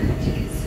penalties.